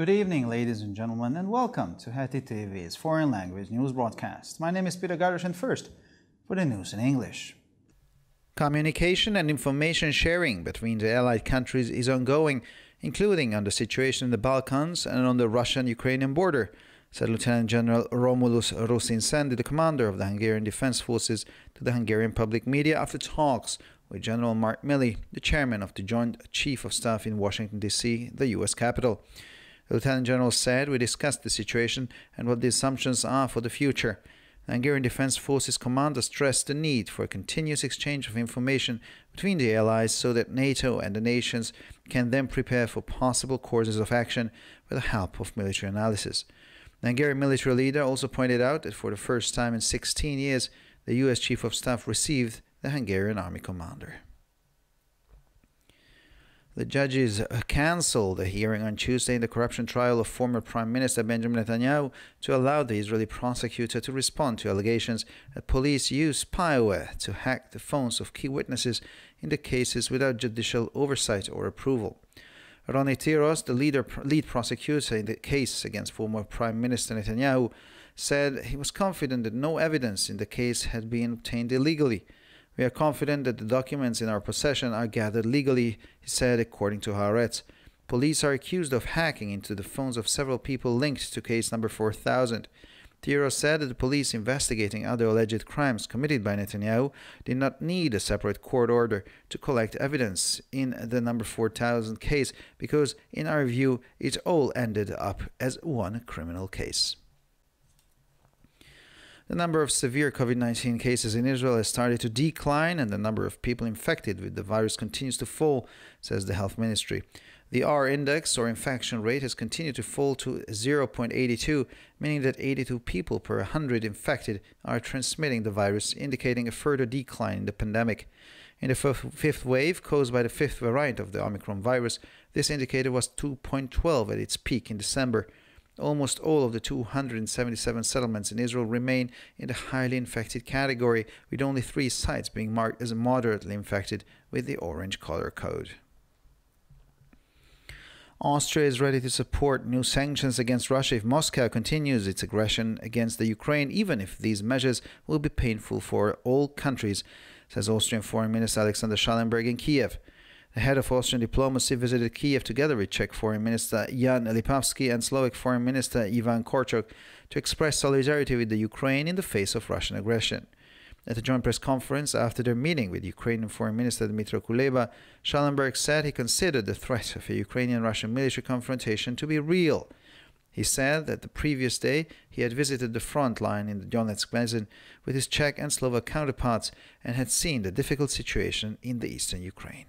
Good evening, ladies and gentlemen, and welcome to Heti TV's foreign language news broadcast. My name is Peter Gardish, and first, for the news in English. Communication and information sharing between the allied countries is ongoing, including on the situation in the Balkans and on the Russian Ukrainian border, said Lieutenant General Romulus Rosinsendi, the commander of the Hungarian Defense Forces, to the Hungarian public media after talks with General Mark Milley, the chairman of the Joint Chief of Staff in Washington, D.C., the U.S. capital. The Lieutenant General said, We discussed the situation and what the assumptions are for the future. The Hungarian Defense Forces commander stressed the need for a continuous exchange of information between the allies so that NATO and the nations can then prepare for possible courses of action with the help of military analysis. The Hungarian military leader also pointed out that for the first time in 16 years, the U.S. Chief of Staff received the Hungarian army commander. The judges cancelled the hearing on Tuesday in the corruption trial of former Prime Minister Benjamin Netanyahu to allow the Israeli prosecutor to respond to allegations that police used spyware to hack the phones of key witnesses in the cases without judicial oversight or approval. Ronnie Tiros, the leader, lead prosecutor in the case against former Prime Minister Netanyahu, said he was confident that no evidence in the case had been obtained illegally. We are confident that the documents in our possession are gathered legally, he said, according to Haaretz. Police are accused of hacking into the phones of several people linked to case number 4000. Tiro said that the police investigating other alleged crimes committed by Netanyahu did not need a separate court order to collect evidence in the number 4000 case because, in our view, it all ended up as one criminal case. The number of severe COVID 19 cases in Israel has started to decline, and the number of people infected with the virus continues to fall, says the health ministry. The R index, or infection rate, has continued to fall to 0.82, meaning that 82 people per 100 infected are transmitting the virus, indicating a further decline in the pandemic. In the fifth wave, caused by the fifth variant of the Omicron virus, this indicator was 2.12 at its peak in December. Almost all of the 277 settlements in Israel remain in the highly infected category, with only three sites being marked as moderately infected with the orange color code. Austria is ready to support new sanctions against Russia if Moscow continues its aggression against the Ukraine, even if these measures will be painful for all countries, says Austrian Foreign Minister Alexander Schallenberg in Kiev. The head of Austrian diplomacy visited Kiev together with Czech Foreign Minister Jan Lipavsky and Slovak Foreign Minister Ivan Korchok to express solidarity with the Ukraine in the face of Russian aggression. At a joint press conference after their meeting with Ukrainian Foreign Minister Dmytro Kuleba, Schallenberg said he considered the threat of a Ukrainian Russian military confrontation to be real. He said that the previous day he had visited the front line in the Donetsk basin with his Czech and Slovak counterparts and had seen the difficult situation in the eastern Ukraine.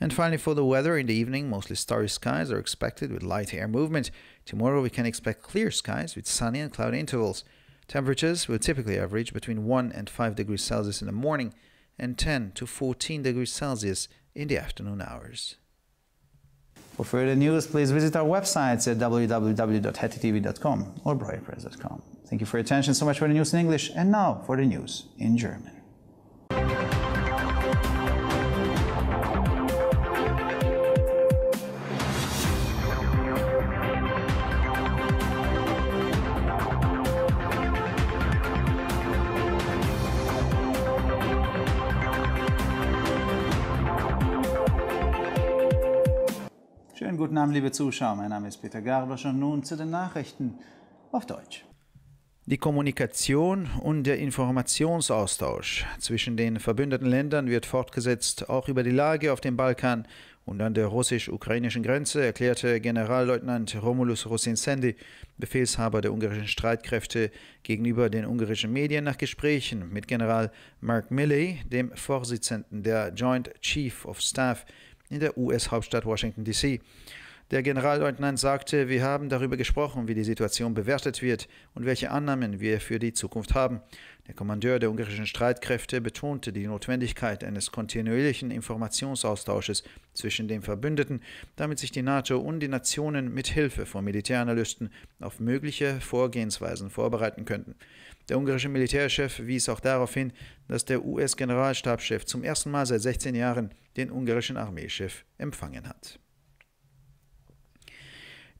And finally, for the weather in the evening, mostly starry skies are expected with light air movement. Tomorrow, we can expect clear skies with sunny and cloudy intervals. Temperatures will typically average between 1 and 5 degrees Celsius in the morning and 10 to 14 degrees Celsius in the afternoon hours. For further news, please visit our websites at www.hetitv.com or briarpress.com. Thank you for your attention so much for the news in English, and now for the news in German. Guten Abend, liebe Zuschauer. Mein Name ist Peter Garbasch und nun zu den Nachrichten auf Deutsch. Die Kommunikation und der Informationsaustausch zwischen den verbündeten Ländern wird fortgesetzt, auch über die Lage auf dem Balkan und an der russisch-ukrainischen Grenze, erklärte Generalleutnant Romulus Rosinsendi, Befehlshaber der ungarischen Streitkräfte, gegenüber den ungarischen Medien nach Gesprächen mit General Mark Milley, dem Vorsitzenden der Joint Chief of Staff in der US-Hauptstadt Washington, D.C. Der Generalleutnant sagte, wir haben darüber gesprochen, wie die Situation bewertet wird und welche Annahmen wir für die Zukunft haben. Der Kommandeur der ungarischen Streitkräfte betonte die Notwendigkeit eines kontinuierlichen Informationsaustausches zwischen den Verbündeten, damit sich die NATO und die Nationen mit Hilfe von Militäranalysten auf mögliche Vorgehensweisen vorbereiten könnten. Der ungarische Militärchef wies auch darauf hin, dass der US-Generalstabschef zum ersten Mal seit 16 Jahren den ungarischen Armeechef empfangen hat.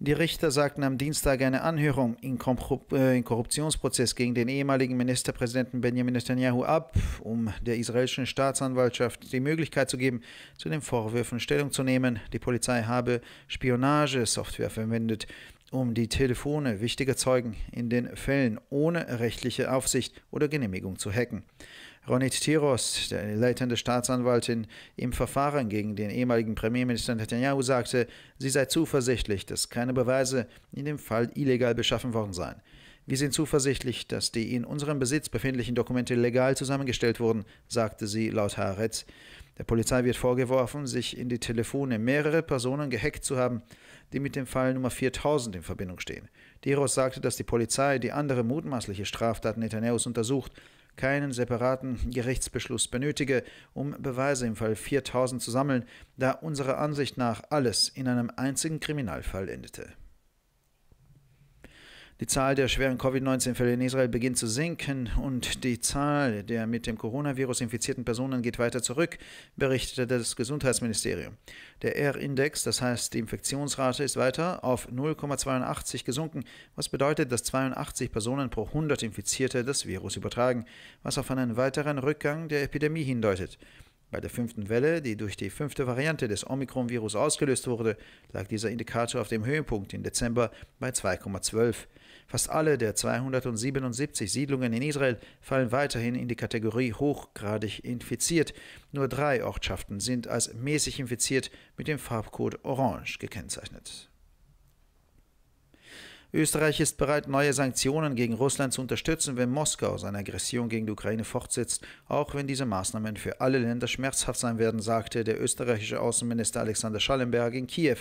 Die Richter sagten am Dienstag eine Anhörung im äh, Korruptionsprozess gegen den ehemaligen Ministerpräsidenten Benjamin Netanyahu ab, um der israelischen Staatsanwaltschaft die Möglichkeit zu geben, zu den Vorwürfen Stellung zu nehmen. Die Polizei habe Spionagesoftware verwendet, um die Telefone wichtiger Zeugen in den Fällen ohne rechtliche Aufsicht oder Genehmigung zu hacken. Ronit Tiros, der leitende Staatsanwaltin im Verfahren gegen den ehemaligen Premierminister Netanyahu, sagte, sie sei zuversichtlich, dass keine Beweise in dem Fall illegal beschaffen worden seien. Wir sind zuversichtlich, dass die in unserem Besitz befindlichen Dokumente legal zusammengestellt wurden, sagte sie laut Haaretz. Der Polizei wird vorgeworfen, sich in die Telefone mehrere Personen gehackt zu haben, die mit dem Fall Nummer 4000 in Verbindung stehen. Tiros sagte, dass die Polizei die andere mutmaßliche Straftaten Netanyahus untersucht keinen separaten Gerichtsbeschluss benötige, um Beweise im Fall 4000 zu sammeln, da unserer Ansicht nach alles in einem einzigen Kriminalfall endete. Die Zahl der schweren Covid-19-Fälle in Israel beginnt zu sinken und die Zahl der mit dem Coronavirus infizierten Personen geht weiter zurück, berichtete das Gesundheitsministerium. Der R-Index, das heißt die Infektionsrate, ist weiter auf 0,82 gesunken, was bedeutet, dass 82 Personen pro 100 Infizierte das Virus übertragen, was auf einen weiteren Rückgang der Epidemie hindeutet. Bei der fünften Welle, die durch die fünfte Variante des Omikron-Virus ausgelöst wurde, lag dieser Indikator auf dem Höhepunkt im Dezember bei 2,12. Fast alle der 277 Siedlungen in Israel fallen weiterhin in die Kategorie hochgradig infiziert. Nur drei Ortschaften sind als mäßig infiziert mit dem Farbcode Orange gekennzeichnet. Österreich ist bereit, neue Sanktionen gegen Russland zu unterstützen, wenn Moskau seine Aggression gegen die Ukraine fortsetzt, auch wenn diese Maßnahmen für alle Länder schmerzhaft sein werden, sagte der österreichische Außenminister Alexander Schallenberg in Kiew.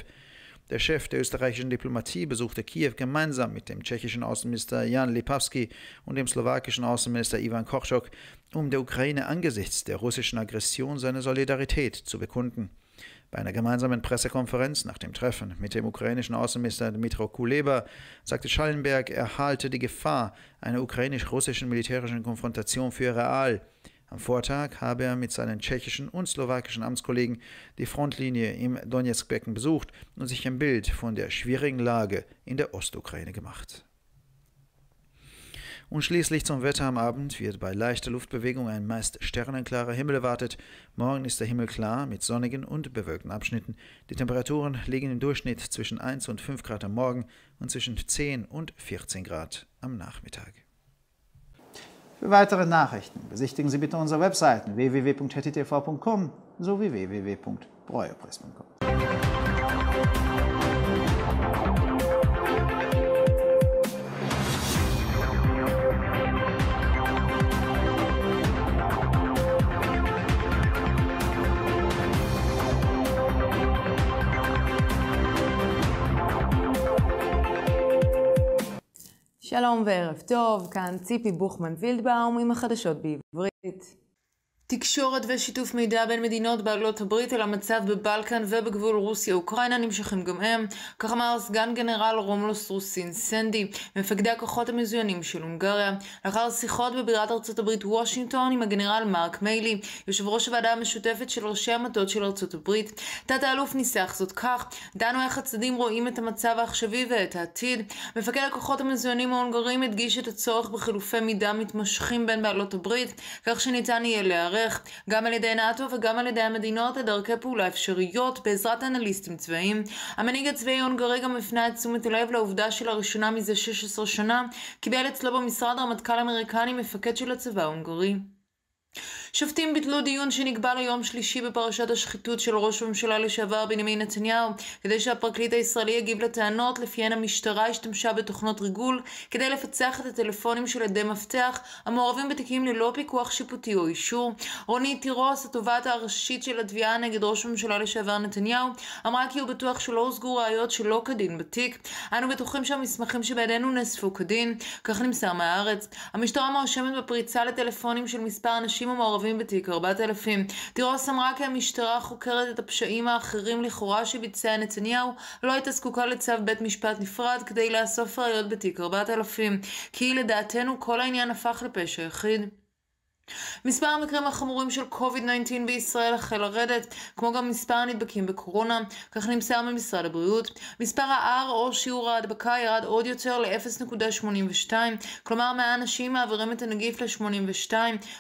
Der Chef der österreichischen Diplomatie besuchte Kiew gemeinsam mit dem tschechischen Außenminister Jan Lipavsky und dem slowakischen Außenminister Ivan Korczok, um der Ukraine angesichts der russischen Aggression seine Solidarität zu bekunden. Bei einer gemeinsamen Pressekonferenz nach dem Treffen mit dem ukrainischen Außenminister Dmitro Kuleba sagte Schallenberg, er halte die Gefahr einer ukrainisch-russischen militärischen Konfrontation für real. Am Vortag habe er mit seinen tschechischen und slowakischen Amtskollegen die Frontlinie im Donetsk-Becken besucht und sich ein Bild von der schwierigen Lage in der Ostukraine gemacht. Und schließlich zum Wetter am Abend wird bei leichter Luftbewegung ein meist sternenklarer Himmel erwartet. Morgen ist der Himmel klar mit sonnigen und bewölkten Abschnitten. Die Temperaturen liegen im Durchschnitt zwischen 1 und 5 Grad am Morgen und zwischen 10 und 14 Grad am Nachmittag. Für weitere Nachrichten besichtigen Sie bitte unsere Webseiten www.ttv.com sowie www.breuerpress.com. שלום וערב טוב, כאן ציפי בוכמן וילדבאום עם החדשות בעברית. תקשורת ושיתוף מידע בין מדינות בעלות הברית על המצב בבלקן ובגבול רוסיה-אוקראינה נמשכים גם הם, כך אמר סגן גנרל רומלוס רוסין סנדי, מפקדי הכוחות המזוינים של הונגריה, לאחר שיחות בבירת ארצות הברית וושינגטון עם הגנרל מרק מיילי, יושב ראש הוועדה המשותפת של ראשי המטות של ארצות הברית. תת האלוף ניסח זאת כך, דנו איך הצדדים רואים את המצב העכשווי ואת העתיד. מפקד הכוחות המזוינים ההונגרים הדגיש את הצורך בחילופי מידע מתמשכים בין בעלות הברית, כך שניתן יהיה להיערך להיערך גם על ידי נאט"ו וגם על ידי המדינות לדרכי פעולה אפשריות בעזרת אנליסטים צבאיים. המנהיג הצבאי ההונגרי גם הפנה את תשומת הלב לעובדה שלראשונה מזה 16 שנה קיבל אצלו במשרד רמטכ"ל אמריקני מפקד של הצבא ההונגרי. שופטים ביטלו דיון שנקבע ליום שלישי בפרשת השחיתות של ראש הממשלה לשעבר בנימין נתניהו, כדי שהפרקליט הישראלי יגיב לטענות לפיהן המשטרה השתמשה בתוכנות ריגול כדי לפצח את הטלפונים של עדי מפתח המעורבים בתיקים ללא פיקוח שיפוטי או אישור. רונית תירוס, התובעת הראשית של התביעה נגד ראש הממשלה לשעבר נתניהו, אמרה כי הוא בטוח שלא הושגו ראיות שלא כדין בתיק. אנו בטוחים שהמסמכים שבידינו נאספו כדין, כך נמסר מהארץ. המשטרה מואשמת בפריצה לטלפונים של מספר אנשים המעורבים מעורבים בתיק 4000. תירוס אמרה כי המשטרה חוקרת את הפשעים האחרים לכאורה שביצע נתניהו, לא הייתה זקוקה לצו בית משפט נפרד כדי לאסוף ראיות בתיק 4000. כי לדעתנו כל העניין הפך לפשע יחיד. מספר המקרים החמורים של COVID-19 בישראל החל לרדת, כמו גם מספר הנדבקים בקורונה, כך נמסר ממשרד הבריאות. מספר ה-R או שיעור ההדבקה ירד עוד יותר ל-0.82, כלומר 100 אנשים מעבירים את הנגיף ל-82,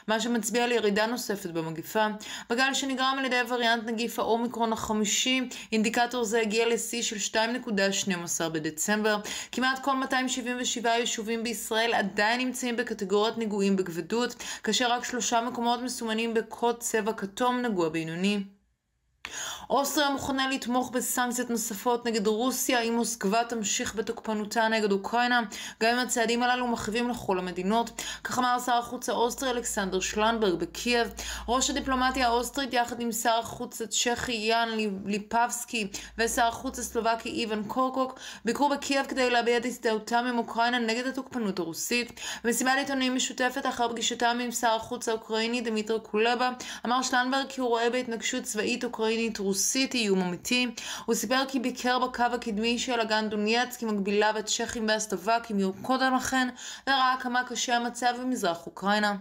מה שמצביע על ירידה נוספת במגיפה. בגל שנגרם על ידי וריאנט נגיף האומיקרון החמישי, אינדיקטור זה הגיע לשיא של 2.12 בדצמבר. כמעט כל 277 יישובים בישראל עדיין נמצאים בקטגוריית נגועים בכבדות, כאשר רק שלושה מקומות מסומנים בקוד צבע כתום נגוע בינוני. אוסטריה מוכנה לתמוך בסנקציות נוספות נגד רוסיה אם מוסקבה תמשיך בתוקפנותה נגד אוקראינה, גם אם הצעדים הללו מכאיבים לכל המדינות. כך אמר שר החוץ האוסטרי אלכסנדר שלנברג בקייב. ראש הדיפלומטיה האוסטרית יחד עם שר החוץ הצ'כי יאן ליפבסקי ושר החוץ הסלובקי איוון קורקוק ביקרו בקייב כדי להביע את הזדהותם עם אוקראינה נגד התוקפנות הרוסית. במסיבת עיתונאים משותפת אחר פגישתם עם שר החוץ האוקראיני דמיטר קולבה אמר שלנברג כי הוא רואה בהתנגשות צבאית אוקראינית רוסית רוסית איום אמיתי. הוא סיפר כי ביקר בקו הקדמי של אגן דונייצק עם וצ'כים באסטובקים יום קודם לכן, וראה כמה קשה המצב במזרח אוקראינה.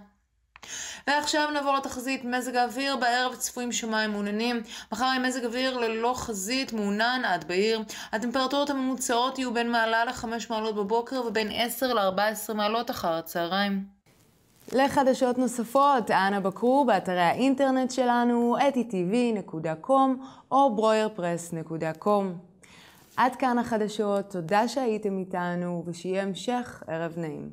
ועכשיו נעבור לתחזית מזג האוויר, בערב צפויים שמיים מעוננים, מחר עם מזג אוויר ללא חזית מעונן עד בעיר. הטמפרטורות הממוצעות יהיו בין מעלה ל-5 מעלות בבוקר ובין 10 ל-14 מעלות אחר הצהריים. לחדשות נוספות, אנא בקרו באתרי האינטרנט שלנו, etytv.com או broyerpress.com. עד כאן החדשות, תודה שהייתם איתנו ושיהיה המשך ערב נעים.